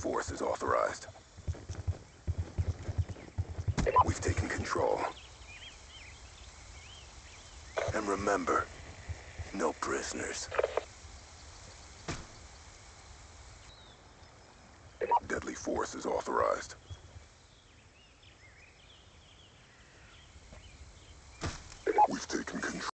Force is authorized. We've taken control. And remember, no prisoners. Deadly force is authorized.